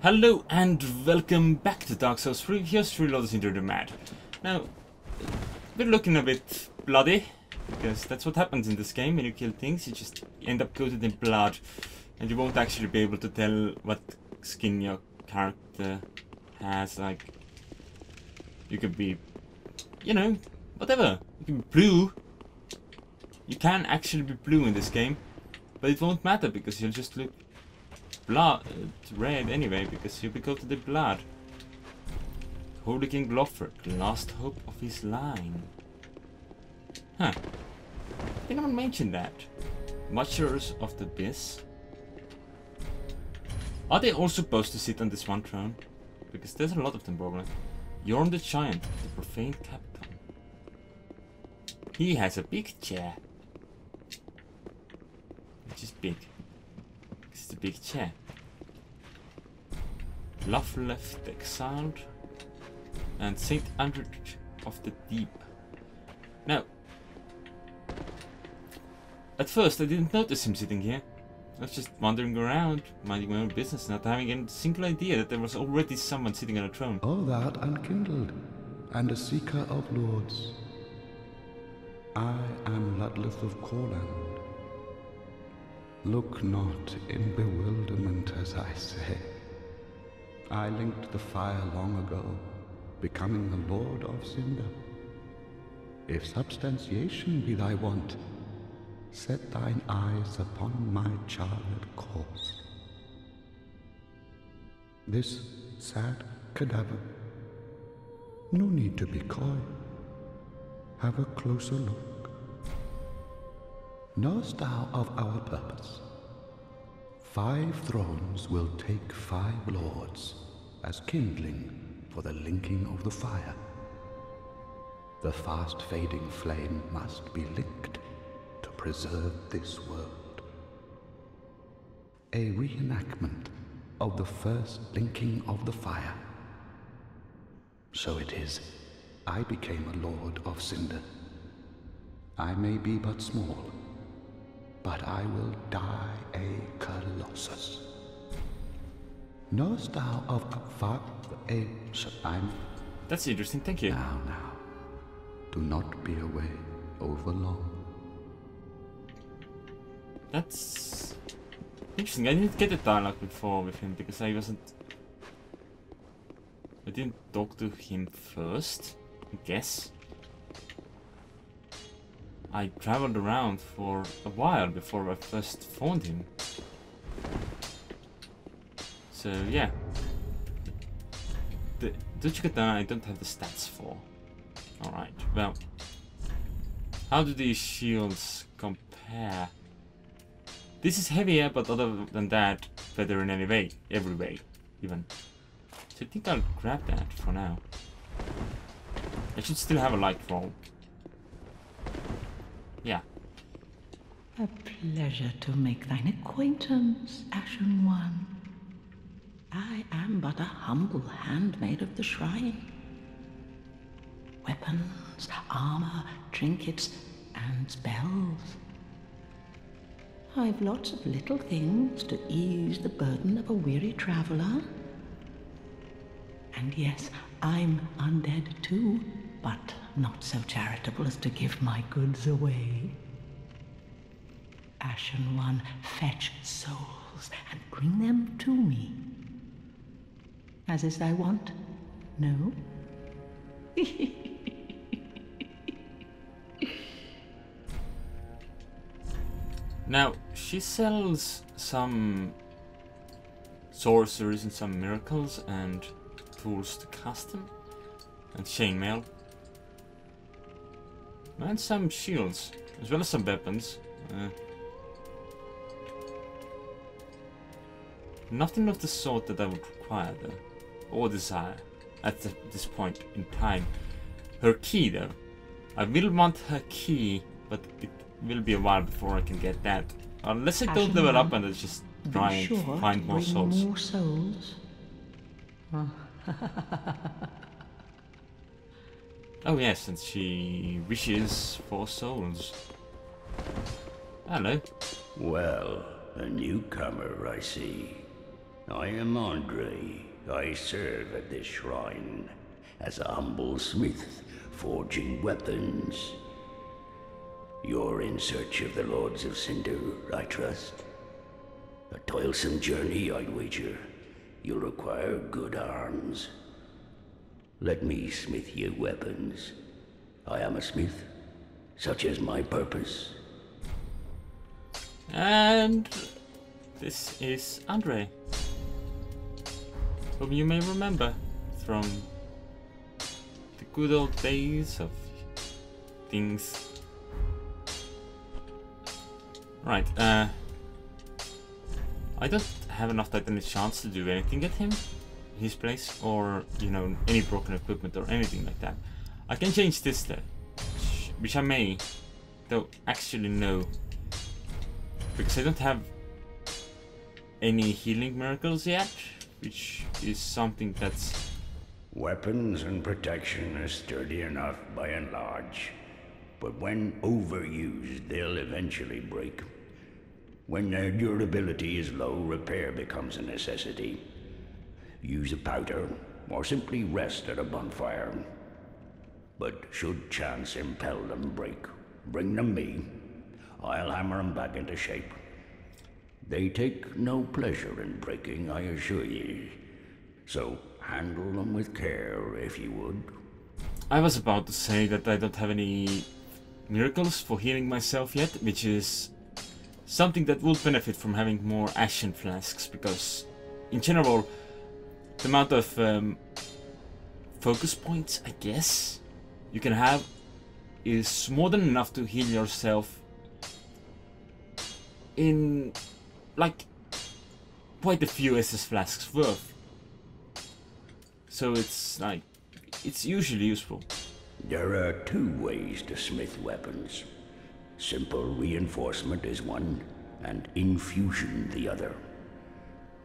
Hello and welcome back to Dark Souls 3. Here's three Reloaders into the Mad. Now, we're looking a bit bloody, because that's what happens in this game when you kill things, you just end up coated in blood, and you won't actually be able to tell what skin your character has, like, you could be, you know, whatever, you can be blue, you can actually be blue in this game, but it won't matter because you'll just look blood uh, red anyway because you'll be coated in blood. Holy King Glofred, last hope of his line. Huh. I think I mentioned that. Watchers of the Abyss. Are they all supposed to sit on this one throne? Because there's a lot of them probably. Yhorm the Giant, the profane captain. He has a big chair. Which is big. It's a big chair. Ludleth exiled. And Saint Aldrich of the Deep. Now, at first I didn't notice him sitting here. I was just wandering around, minding my own business, not having a single idea that there was already someone sitting on a throne. All that unkindled, and a seeker of lords. I am Ludleth of Courland. Look not in bewilderment as I say. I linked the fire long ago, becoming the Lord of Cinder. If substantiation be thy want, set thine eyes upon my charred corpse. This sad cadaver, no need to be coy. Have a closer look. Knowest thou of our purpose? Five thrones will take five lords as kindling for the linking of the fire. The fast fading flame must be linked to preserve this world. A reenactment of the first linking of the fire. So it is, I became a lord of Cinder. I may be but small, but I will die a colossus. Knowest thou of a far a so I'm That's interesting, thank you. now now. Do not be away over long. That's interesting. I didn't get a dialogue before with him because I wasn't. I didn't talk to him first, I guess. I traveled around for a while before I first found him. So yeah. The Uchigatana I don't have the stats for. Alright, well. How do these shields compare? This is heavier, but other than that, better in any way. Every way, even. So I think I'll grab that for now. I should still have a light roll. Yeah. A pleasure to make thine acquaintance, Ashen One. I am but a humble handmaid of the shrine. Weapons, armor, trinkets, and spells. I've lots of little things to ease the burden of a weary traveler. And yes, I'm undead too, but not so charitable as to give my goods away. Ashen One, fetch souls and bring them to me. As is thy wont? No? Now, she sells some sorceries and some miracles and tools to custom and chainmail. And some shields, as well as some weapons. Uh, nothing of the sort that I would require though, or desire at the, this point in time. Her key though. I will want her key, but it will be a while before I can get that. Unless I don't Ashen level up and I just Be try and sure find more souls. More souls. Oh yes, and she wishes for souls. Hello. Well, a newcomer, I see. I am Andre. I serve at this shrine as a humble smith forging weapons. You're in search of the Lords of Cinder, I trust. A toilsome journey, I'd wager. You'll require good arms. Let me smith you weapons. I am a smith, such is my purpose. And this is Andre, whom you may remember from the good old days of things. Right, uh, I don't have enough any chance to do anything at him, his place, or you know any broken equipment or anything like that. I can change this which I may, though actually no because I don't have any healing miracles yet, which is something that's Weapons and protection are sturdy enough by and large, but when overused, they'll eventually break. When their durability is low, repair becomes a necessity. Use a powder, or simply rest at a bonfire. But should chance impel them break, bring them me. I'll hammer them back into shape. They take no pleasure in breaking, I assure ye. So handle them with care, if you would. I was about to say that I don't have any miracles for healing myself yet, which is something that would benefit from having more ashen flasks because, in general, the amount of um, focus points, I guess, you can have is more than enough to heal yourself in like quite a few Estus flasks worth. So it's like it's usually useful. There are two ways to smith weapons. Simple reinforcement is one, and infusion the other.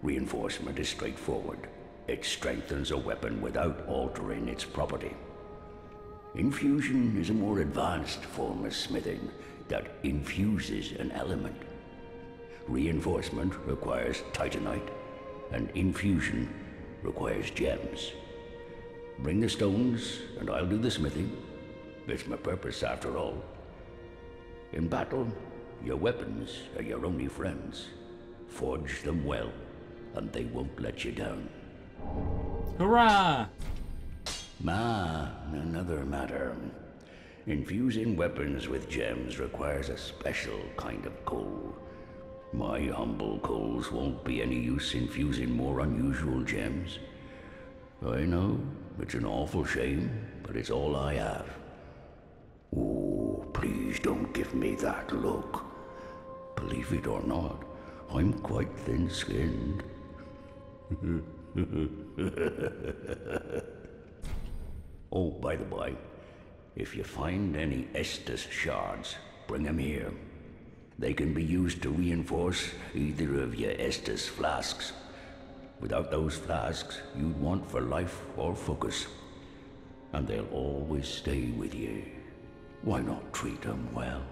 Reinforcement is straightforward. It strengthens a weapon without altering its property. Infusion is a more advanced form of smithing that infuses an element. Reinforcement requires titanite, and infusion requires gems. Bring the stones, and I'll do the smithing. It's my purpose, after all. In battle, your weapons are your only friends. Forge them well, and they won't let you down. Hurrah! Ah, another matter. Infusing weapons with gems requires a special kind of coal. My humble coals won't be any use infusing more unusual gems. I know, it's an awful shame, but it's all I have. Oh, please don't give me that look. Believe it or not, I'm quite thin-skinned. Oh, by the by, if you find any Estus shards, bring 'em here. They can be used to reinforce either of your Estus flasks. Without those flasks, you'd want for life or focus. And they'll always stay with you. Why not treat 'em well?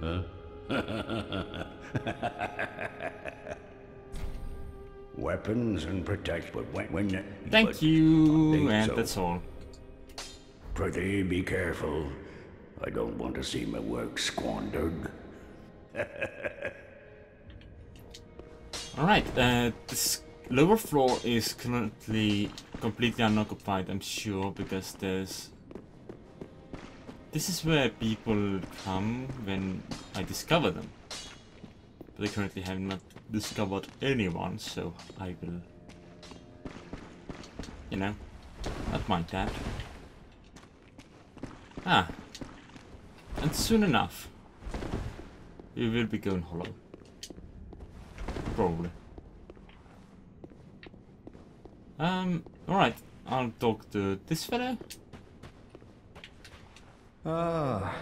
Huh? Weapons and protect, but when, when. Thank but you, and so. that's all. Pretty be careful. I don't want to see my work squandered. Alright, uh, this lower floor is currently completely unoccupied, I'm sure, because there's... This is where people come when I discover them. But I currently have not discovered anyone, so I will... You know, not mind that. Ah. And soon enough, we will be going hollow. Probably. Um, alright. I'll talk to this fellow. Ah,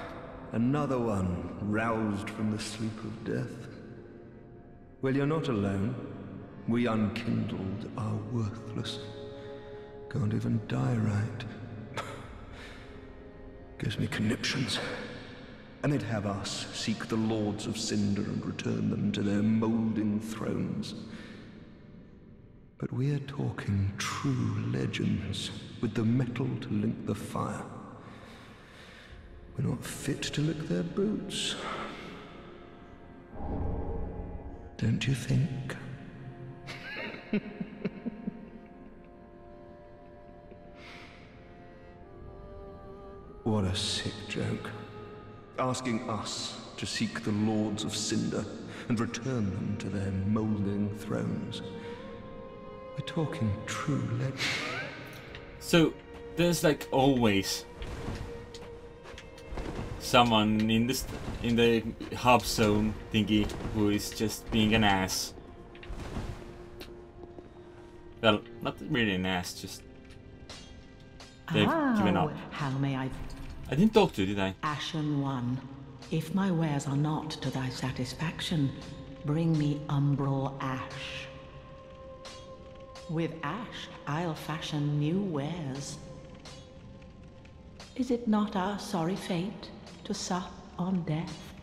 another one roused from the sleep of death. Well, you're not alone. We unkindled are worthless. Can't even die right. Gives me conniptions. And they'd have us seek the lords of cinder and return them to their moulding thrones. But we're talking true legends with the mettle to link the fire. We're not fit to lick their boots. Don't you think? what a sick joke. Asking us to seek the lords of Cinder and return them to their moulding thrones. We're talking true legend. So there's like always someone in this in the hub zone thingy who is just being an ass. Well, not really an ass, just they've given Ah, up. how may I I didn't talk to you, did I? Ashen One, if my wares are not to thy satisfaction, bring me umbral ash. With ash, I'll fashion new wares. Is it not our sorry fate to sup on death?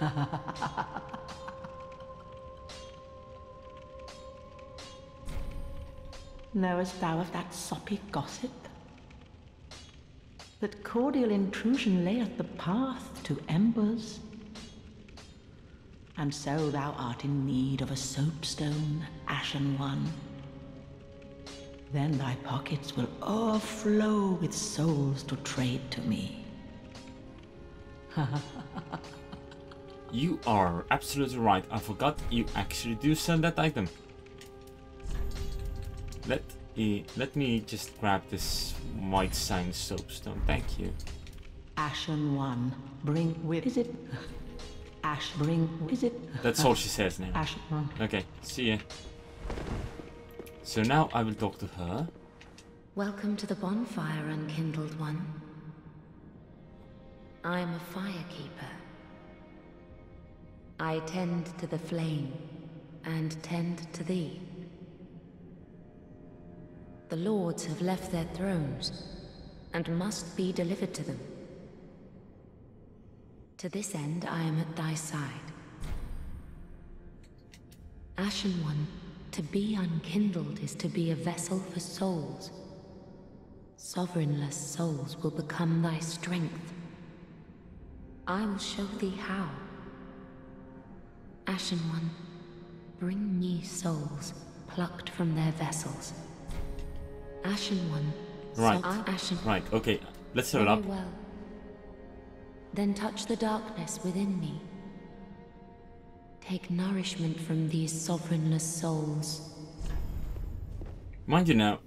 Knowest thou of that soppy gossip? that cordial intrusion layeth the path to embers. And so thou art in need of a soapstone, ashen one. Then thy pockets will o'erflow with souls to trade to me. You are absolutely right. I forgot you actually do sell that item. Let me let me just grab this white sign soapstone. Thank you. Ashen one, bring with. Is it. Ash, bring. Is it. That's all she says now. Ashen one. Uh-huh. Okay, see ya. So now I will talk to her. Welcome to the bonfire, unkindled one. I am a firekeeper. I tend to the flame and tend to thee. The lords have left their thrones and must be delivered to them. To this end, I am at thy side. Ashen One, to be unkindled is to be a vessel for souls. Sovereignless souls will become thy strength. I will show thee how. Ashen One, bring me souls plucked from their vessels. Ashen One, Right. so- Ashen Right, okay. Let's level very up. well. Then touch the darkness within me. Take nourishment from these sovereignless souls. Mind you now,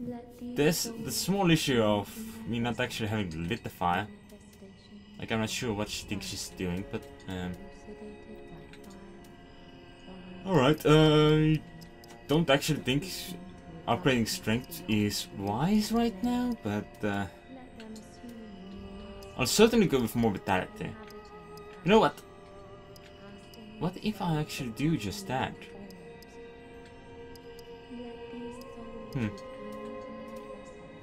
there's the small issue of me not actually having lit the fire. Like I'm not sure what she thinks she's doing, but um Alright, I don't actually think upgrading strength is wise right now, but uh, I'll certainly go with more vitality. You know what? What if I actually do just that? Hmm.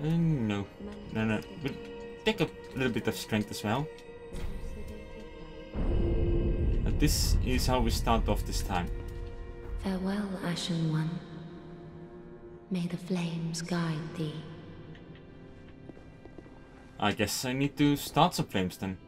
Uh, no. No, no. We'll take a little bit of strength as well. But this is how we start off this time. Farewell, Ashen One. May the flames guide thee. I guess I need to start some flames then.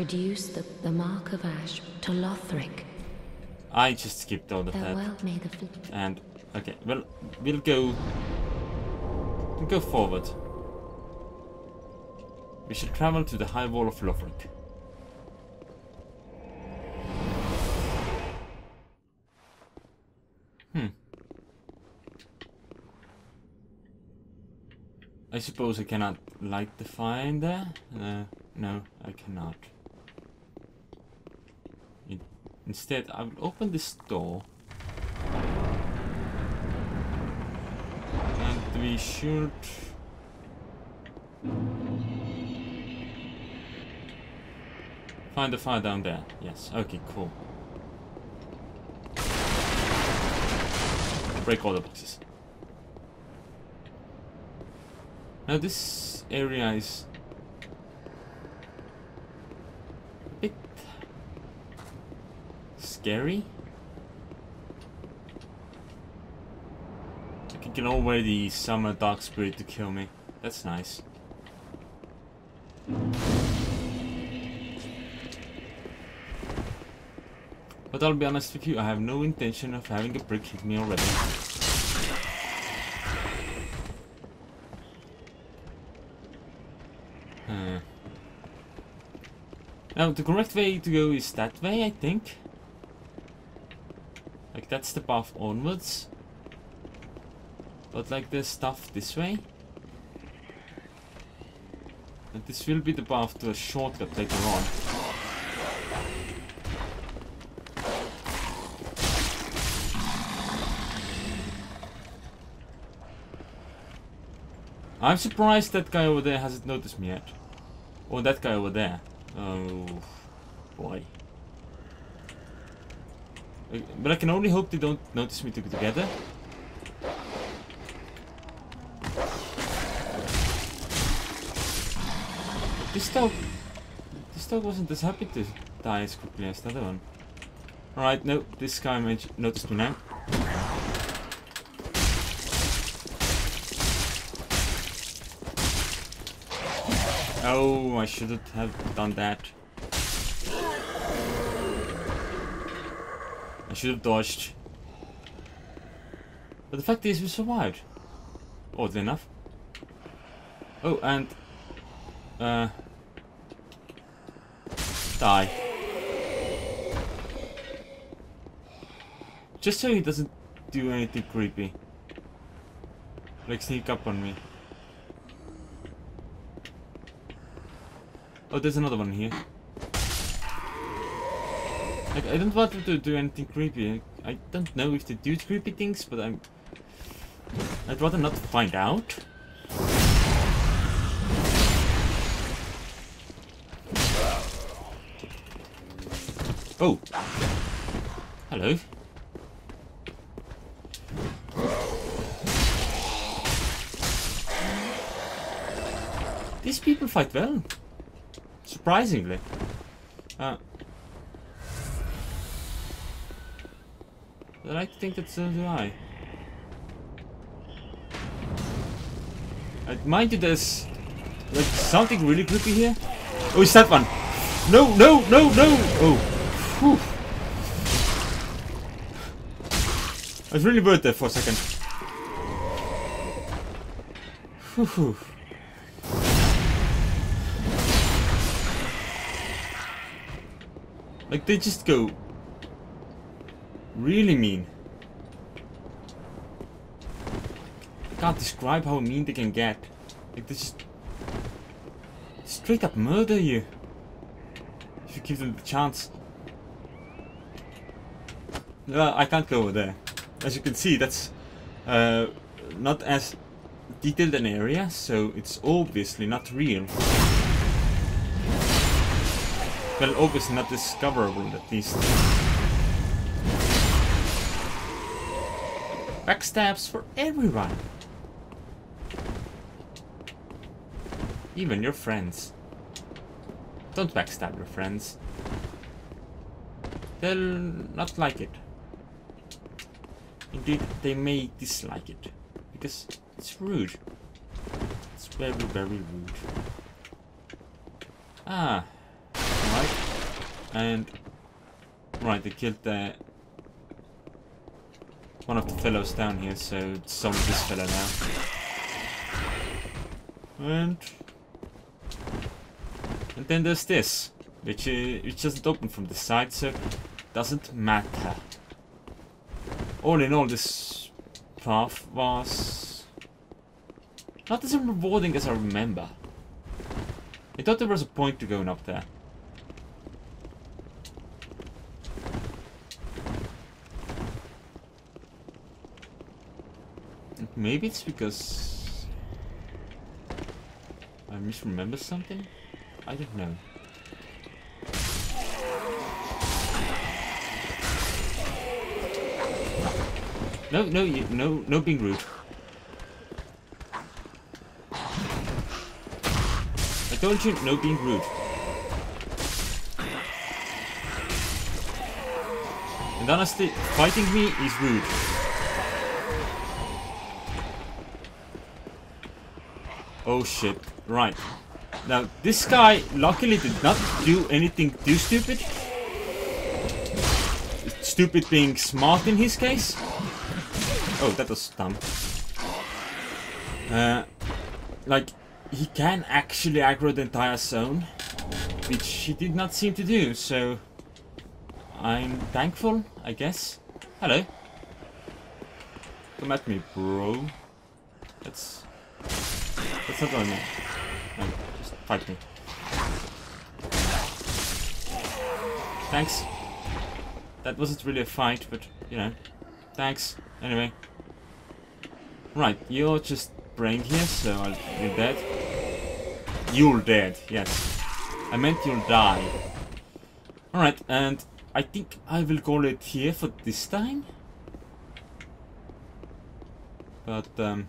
Asher produced the, the mark of Ash to Lothric. I just skipped all of that. The fl- And okay, well, we'll go. We'll go forward. We should travel to the high wall of Lothric. Hmm. I suppose I cannot light the fire in there. Uh, no, I cannot. In- instead, I will open this door. And we should... Find the fire down there. Yes, okay, cool. Break all the boxes. Now this area is a bit scary. I can get already summon a dark spirit to kill me. That's nice. But I'll be honest with you, I have no intention of having a brick hit me already. Uh. Now, the correct way to go is that way, I think. That's the path onwards. But like, there's stuff this way. And this will be the path to a shortcut later on. I'm surprised that guy over there hasn't noticed me yet. Or that guy over there. Oh, boy. But I can only hope they don't notice me together. This dog... This dog wasn't as happy to die as quickly as the other one. Alright, no, this guy may noticed me now. Oh, I shouldn't have done that. I should have dodged. But the fact is, we survived. Oddly enough. Oh, and... Uh... Die. Just so he doesn't do anything creepy. Like sneak up on me. Oh, there's another one here. Like, I don't want them to do anything creepy. I don't know if they do creepy things, but I'm... I'd rather not find out. Oh! Hello. These people fight well. Surprisingly. Uh, but I think that so do I. Uh, mind you, there's like something really creepy here. Oh, it's that one. No, no, no, no. Oh, Whew. I was really worried there for a second. Whew. Like they just go really mean. I can't describe how mean they can get. Like they just straight up murder you if you give them the chance. Well, I can't go over there. As you can see, that's uh, not as detailed an area, so it's obviously not real. Well, obviously not discoverable at least. Backstabs for everyone. Even your friends. Don't backstab your friends. They'll not like it. Indeed, they may dislike it. Because it's rude. It's very, very rude. Ah, Right. And right, they killed the one of the fellows down here, so only this fellow now. And and then there's this, which uh, which doesn't open from the side, so doesn't matter. All in all, this path was not as rewarding as I remember. I thought there was a point to going up there. Maybe it's because I misremember something? I don't know. No, no, you, no, no being rude. I told you, no being rude. And honestly, fighting me is rude. Oh shit, right. Now, this guy luckily did not do anything too stupid. Stupid being smart in his case. Oh, that was dumb. Uh, like, he can actually aggro the entire zone, which he did not seem to do, so I'm thankful, I guess. Hello. Come at me, bro. That's that's not I mean. No, just fight me. Thanks. That wasn't really a fight, but you know. Thanks. Anyway. Right, you're just brain here, so I'll, you're dead. You're dead, yes. I meant you'll die. Alright, and I think I will call it here for this time. But, um...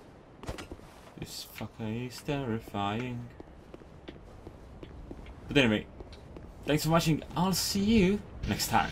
This fucker is terrifying. But anyway, thanks for watching. I'll see you next time.